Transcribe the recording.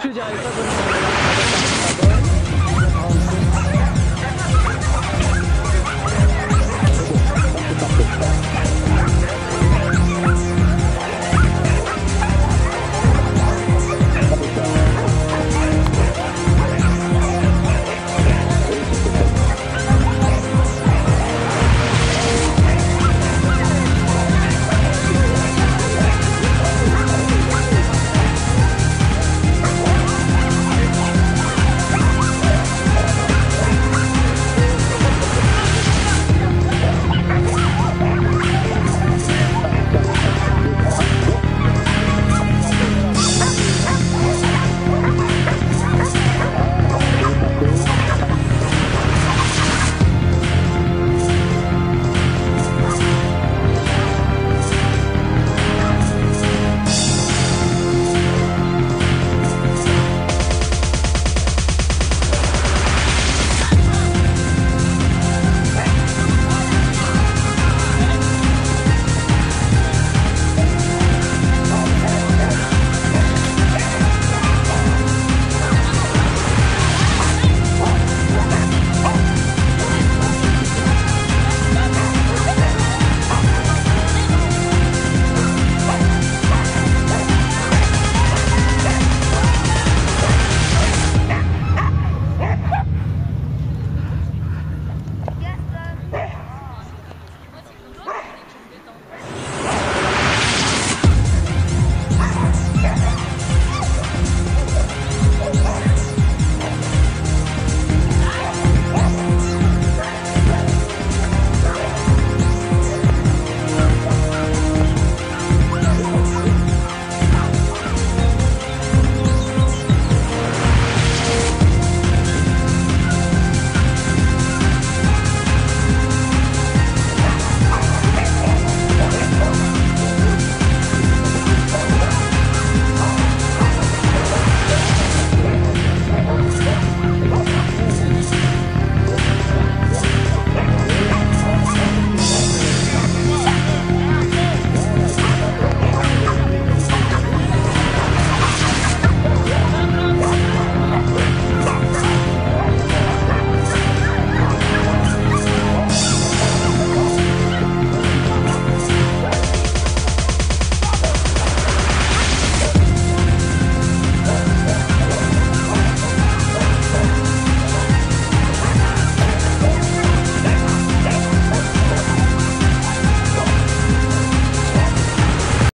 去加一个